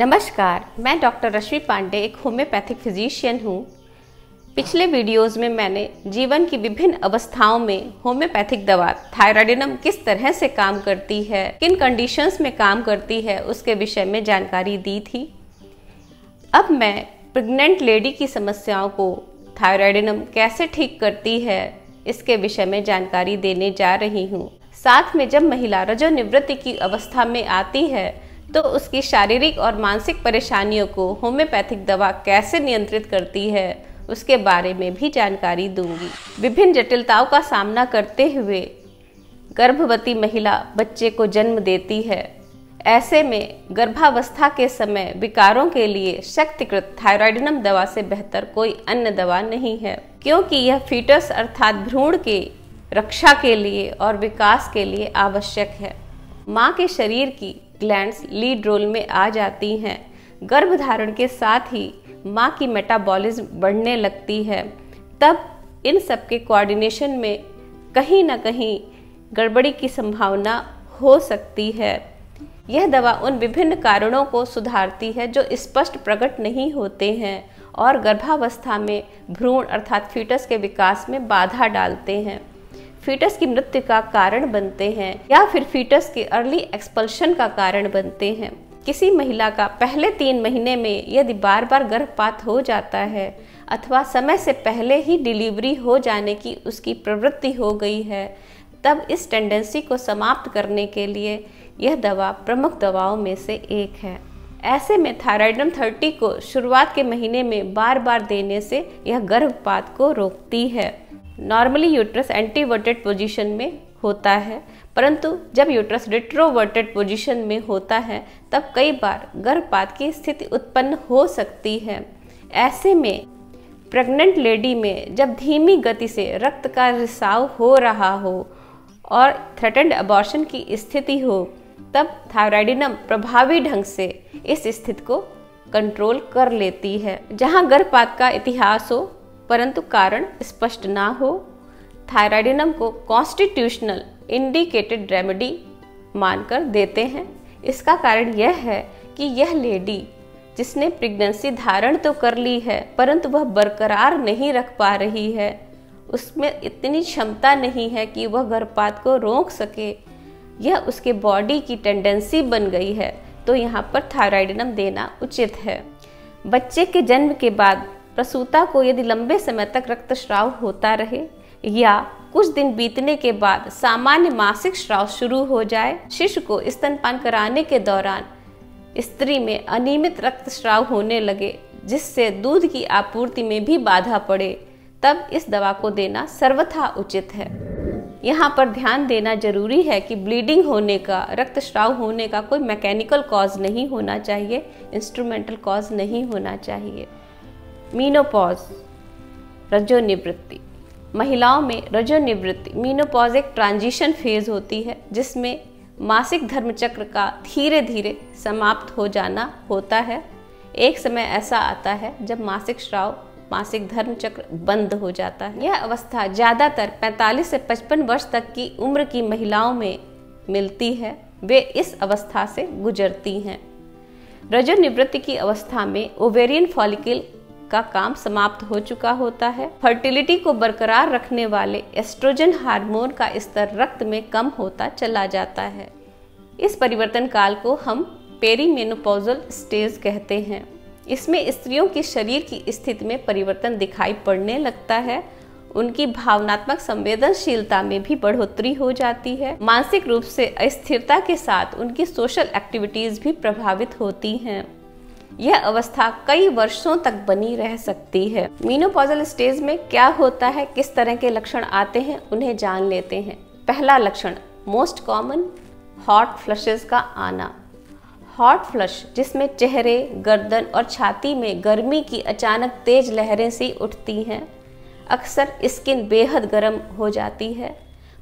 नमस्कार, मैं डॉक्टर रश्मि पांडे, एक होम्योपैथिक फिजिशियन हूँ। पिछले वीडियोस में मैंने जीवन की विभिन्न अवस्थाओं में होम्योपैथिक दवा थायराइडिनम किस तरह से काम करती है, किन कंडीशंस में काम करती है, उसके विषय में जानकारी दी थी। अब मैं प्रेग्नेंट लेडी की समस्याओं को थायराइडिनम कैसे ठीक करती है, इसके विषय में जानकारी देने जा रही हूँ। साथ में जब महिला रजोनिवृत्ति की अवस्था में आती है तो उसकी शारीरिक और मानसिक परेशानियों को होम्योपैथिक दवा कैसे नियंत्रित करती है, उसके बारे में भी जानकारी दूँगी। विभिन्न जटिलताओं का सामना करते हुए गर्भवती महिला बच्चे को जन्म देती है। ऐसे में गर्भावस्था के समय विकारों के लिए शक्तिकृत थायराइडिनम दवा से बेहतर कोई अन्य दवा नहीं है, क्योंकि यह फीटस अर्थात भ्रूण के रक्षा के लिए और विकास के लिए आवश्यक है। माँ के शरीर की ग्लैंड्स लीड रोल में आ जाती हैं। गर्भधारण के साथ ही माँ की मेटाबॉलिज्म बढ़ने लगती है। तब इन सब के कोऑर्डिनेशन में कहीं ना कहीं गड़बड़ी की संभावना हो सकती है। यह दवा उन विभिन्न कारणों को सुधारती है जो स्पष्ट प्रकट नहीं होते हैं और गर्भावस्था में भ्रूण अर्थात फीटस के विकास में बाधा डालते हैं। फीटस की मृत्यु का कारण बनते हैं या फिर फीटस के अर्ली एक्सपल्शन का कारण बनते हैं। किसी महिला का पहले तीन महीने में यदि बार बार गर्भपात हो जाता है अथवा समय से पहले ही डिलीवरी हो जाने की उसकी प्रवृत्ति हो गई है, तब इस टेंडेंसी को समाप्त करने के लिए यह दवा प्रमुख दवाओं में से एक है। ऐसे में थायराइडम 30 को शुरुआत के महीने में बार बार देने से यह गर्भपात को रोकती है। नॉर्मली यूट्रस एंटीवर्टेड पोजीशन में होता है, परंतु जब यूट्रस रिट्रोवर्टेड पोजीशन में होता है, तब कई बार गर्भपात की स्थिति उत्पन्न हो सकती है। ऐसे में प्रेग्नेंट लेडी में जब धीमी गति से रक्त का रिसाव हो रहा हो और थ्रेटेंड अबॉर्शन की स्थिति हो, तब थायराइडिनम प्रभावी ढंग से इस स्थिति को कंट्रोल कर लेती है। जहाँ गर्भपात का इतिहास हो परंतु कारण स्पष्ट ना हो। थायराइडिनम को कॉन्स्टिट्यूशनल इंडिकेटेड रेमेडी मानकर देते हैं। इसका कारण यह है कि यह लेडी जिसने प्रेगनेंसी धारण तो कर ली है, परंतु वह बरकरार नहीं रख पा रही है। उसमें इतनी क्षमता नहीं है कि वह गर्भपात को रोक सके। यह उसके बॉडी की टेंडेंसी बन गई है तो यहाँ पर थायराइडिनम देना उचित है। बच्चे के जन्म के बाद प्रसूता को यदि लंबे समय तक रक्तस्राव होता रहे, या कुछ दिन बीतने के बाद सामान्य मासिक स्राव शुरू हो जाए, शिशु को स्तनपान कराने के दौरान स्त्री में अनियमित रक्तस्राव होने लगे, जिससे दूध की आपूर्ति में भी बाधा पड़े, तब इस दवा को देना सर्वथा उचित है। यहाँ पर ध्यान देना ज़रूरी है कि ब्लीडिंग होने का, रक्तस्राव होने का कोई मैकेनिकल कॉज नहीं होना चाहिए, इंस्ट्रूमेंटल कॉज नहीं होना चाहिए। मीनोपॉज रजोनिवृत्ति महिलाओं में रजोनिवृत्ति मीनोपॉज एक ट्रांजिशन फ़ेज़ होती है, जिसमें मासिक धर्म चक्र का धीरे धीरे समाप्त हो जाना होता है। एक समय ऐसा आता है जब मासिक श्राव, मासिक धर्म चक्र बंद हो जाता है। यह अवस्था ज़्यादातर 45 से 55 वर्ष तक की उम्र की महिलाओं में मिलती है। वे इस अवस्था से गुजरती हैं। रजोनिवृत्ति की अवस्था में ओवेरियन फॉलिकल का काम समाप्त हो चुका होता है। फर्टिलिटी को बरकरार रखने वाले एस्ट्रोजन हार्मोन का स्तर रक्त में कम होता चला जाता है। इस परिवर्तन काल को हम पेरीमेनोपॉजल स्टेज कहते हैं। इसमें स्त्रियों की शरीर की स्थिति में परिवर्तन दिखाई पड़ने लगता है। उनकी भावनात्मक संवेदनशीलता में भी बढ़ोतरी हो जाती है। मानसिक रूप से अस्थिरता के साथ उनकी सोशल एक्टिविटीज़ भी प्रभावित होती हैं। यह अवस्था कई वर्षों तक बनी रह सकती है। मीनोपॉजल स्टेज में क्या होता है, किस तरह के लक्षण आते हैं, उन्हें जान लेते हैं। पहला लक्षण मोस्ट कॉमन हॉट फ्लशेस का आना। हॉट फ्लश जिसमें चेहरे, गर्दन और छाती में गर्मी की अचानक तेज लहरें सी उठती हैं। अक्सर स्किन बेहद गर्म हो जाती है।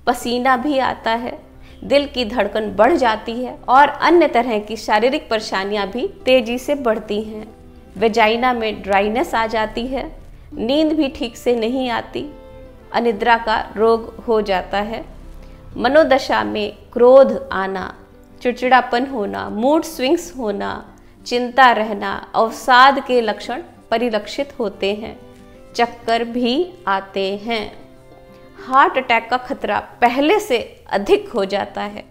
पसीना भी आता है। दिल की धड़कन बढ़ जाती है और अन्य तरह की शारीरिक परेशानियाँ भी तेज़ी से बढ़ती हैं। वेजाइना में ड्राइनेस आ जाती है, नींद भी ठीक से नहीं आती, अनिद्रा का रोग हो जाता है। मनोदशा में क्रोध आना, चिड़चिड़ापन होना मूड स्विंग्स होना, चिंता रहना, अवसाद के लक्षण परिलक्षित होते हैं, चक्कर भी आते हैं। हार्ट अटैक का खतरा पहले से अधिक हो जाता है।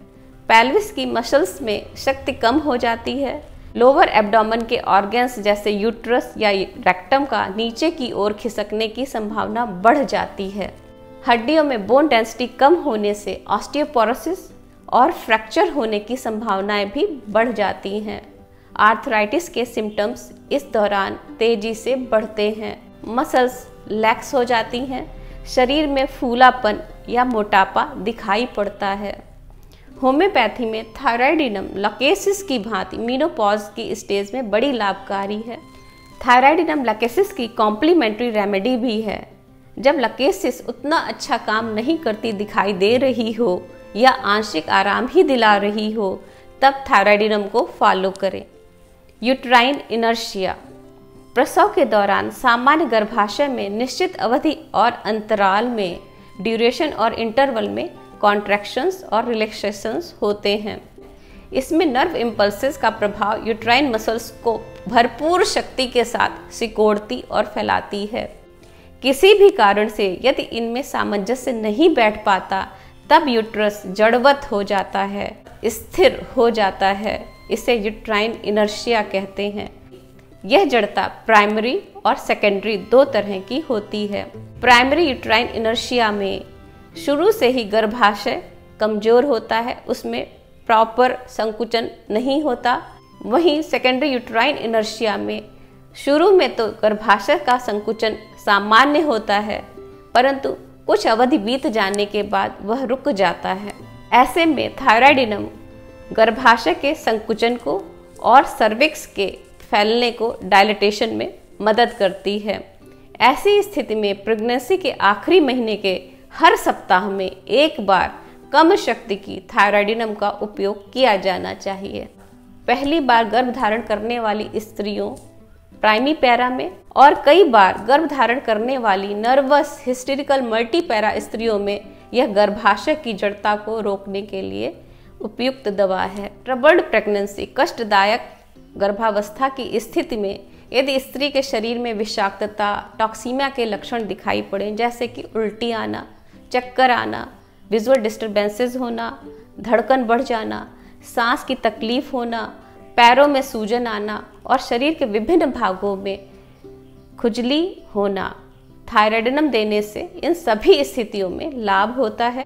पेल्विस की मसल्स में शक्ति कम हो जाती है। लोअर एब्डोमन के ऑर्गन्स जैसे यूट्रस या रेक्टम का नीचे की ओर खिसकने की संभावना बढ़ जाती है। हड्डियों में बोन डेंसिटी कम होने से ऑस्टियोपोरोसिस और फ्रैक्चर होने की संभावनाएँ भी बढ़ जाती हैं। आर्थराइटिस के सिम्टम्स इस दौरान तेज़ी से बढ़ते हैं। मसल्स लैक्स हो जाती हैं। शरीर में फूलापन या मोटापा दिखाई पड़ता है। होम्योपैथी में थायराइडिनम लकेसिस की भांति मीनोपॉज की स्टेज में बड़ी लाभकारी है। थायराइडिनम लकेसिस की कॉम्प्लीमेंट्री रेमेडी भी है। जब लकेसिस उतना अच्छा काम नहीं करती दिखाई दे रही हो या आंशिक आराम ही दिला रही हो, तब थायराइडिनम को फॉलो करें। यूट्राइन इनर्शिया प्रसव के दौरान सामान्य गर्भाशय में निश्चित अवधि और अंतराल में ड्यूरेशन और इंटरवल में कॉन्ट्रैक्शंस और रिलैक्सेशंस होते हैं। इसमें नर्व इम्पल्सेस का प्रभाव यूट्राइन मसल्स को भरपूर शक्ति के साथ सिकोड़ती और फैलाती है। किसी भी कारण से यदि इनमें सामंजस्य नहीं बैठ पाता, तब यूट्रस जड़वत हो जाता है, स्थिर हो जाता है, इसे यूट्राइन इनर्शिया कहते हैं। यह जड़ता प्राइमरी और सेकेंडरी दो तरह की होती है। प्राइमरी यूट्राइन इनर्शिया में शुरू से ही गर्भाशय कमज़ोर होता है, उसमें प्रॉपर संकुचन नहीं होता। वहीं सेकेंडरी यूट्राइन इनर्शिया में शुरू में तो गर्भाशय का संकुचन सामान्य होता है, परंतु कुछ अवधि बीत जाने के बाद वह रुक जाता है। ऐसे में थायराइडिनम गर्भाशय के संकुचन को और सर्विक्स के फैलने को डायलिटेशन में मदद करती है। ऐसी स्थिति में प्रेगनेंसी के आखिरी महीने के हर सप्ताह में एक बार कम शक्ति की थायराइडिनम का उपयोग किया जाना चाहिए। पहली बार गर्भ धारण करने वाली स्त्रियों, प्राइमी पैरा में और कई बार गर्भ धारण करने वाली नर्वस हिस्टेरिकल मल्टीपैरा स्त्रियों में यह गर्भाशय की जड़ता को रोकने के लिए उपयुक्त दवा है। ट्रबल्ड प्रेगनेंसी कष्टदायक गर्भावस्था की स्थिति में यदि स्त्री के शरीर में विषाक्तता टॉक्सीमिया के लक्षण दिखाई पड़े, जैसे कि उल्टी आना, चक्कर आना विजुअल डिस्टर्बेंसेस होना, धड़कन बढ़ जाना, सांस की तकलीफ़ होना, पैरों में सूजन आना और शरीर के विभिन्न भागों में खुजली होना थायराइडिनम देने से इन सभी स्थितियों में लाभ होता है।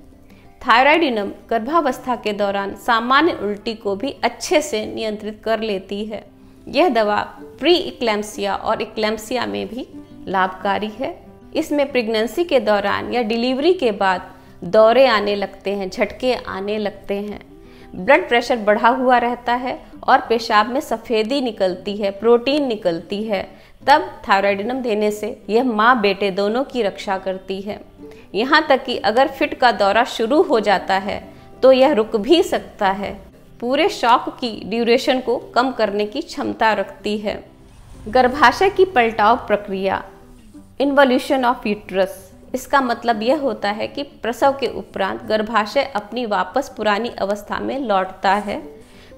थायराइडिनम गर्भावस्था के दौरान सामान्य उल्टी को भी अच्छे से नियंत्रित कर लेती है। यह दवा प्री इक्लेम्सिया और इक्लेम्सिया में भी लाभकारी है। इसमें प्रेगनेंसी के दौरान या डिलीवरी के बाद दौरे आने लगते हैं, झटके आने लगते हैं। ब्लड प्रेशर बढ़ा हुआ रहता है और पेशाब में सफ़ेदी निकलती है, प्रोटीन निकलती है। तब थायराइडिनम देने से यह माँ बेटे दोनों की रक्षा करती है। यहाँ तक कि अगर फिट का दौरा शुरू हो जाता है तो यह रुक भी सकता है। पूरे शॉक की ड्यूरेशन को कम करने की क्षमता रखती है। गर्भाशय की पलटाव प्रक्रिया इन्वोल्यूशन ऑफ़ यूट्रस इसका मतलब यह होता है कि प्रसव के उपरांत गर्भाशय अपनी वापस पुरानी अवस्था में लौटता है।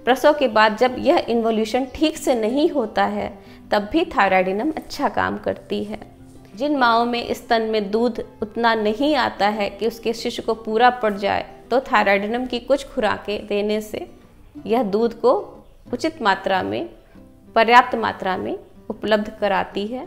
प्रसव के बाद जब यह इन्वोल्यूशन ठीक से नहीं होता है, तब भी थायराइडिनम अच्छा काम करती है। जिन माओं में स्तन में दूध उतना नहीं आता है कि उसके शिशु को पूरा पड़ जाए तो थायराइडिनम की कुछ खुराकें देने से यह दूध को उचित मात्रा में, पर्याप्त मात्रा में उपलब्ध कराती है।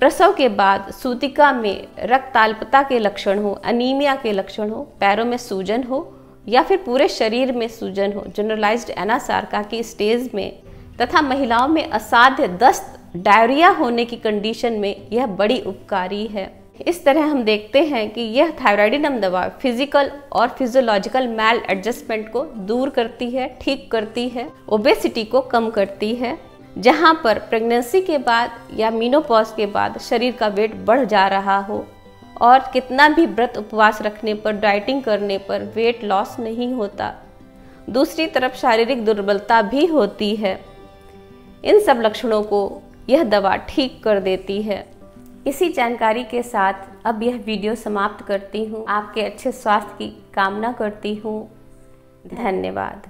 प्रसव के बाद सूतिका में रक्ताल्पता के लक्षण हो अनीमिया के लक्षण हो, पैरों में सूजन हो, या फिर पूरे शरीर में सूजन हो जनरलाइज्ड एनासार्का की स्टेज में, तथा महिलाओं में असाध्य दस्त डायरिया होने की कंडीशन में यह बड़ी उपकारी है। इस तरह हम देखते हैं कि यह थायराइडिनम दवा फ़िज़िकल और फिजियोलॉजिकल मैल एडजस्टमेंट को दूर करती है, ठीक करती है, ओबेसिटी को कम करती है, जहाँ पर प्रेगनेंसी के बाद या मीनोपॉज के बाद शरीर का वेट बढ़ जा रहा हो और कितना भी व्रत उपवास रखने पर, डाइटिंग करने पर वेट लॉस नहीं होता। दूसरी तरफ़ शारीरिक दुर्बलता भी होती है। इन सब लक्षणों को यह दवा ठीक कर देती है। इसी जानकारी के साथ अब यह वीडियो समाप्त करती हूँ। आपके अच्छे स्वास्थ्य की कामना करती हूँ। धन्यवाद।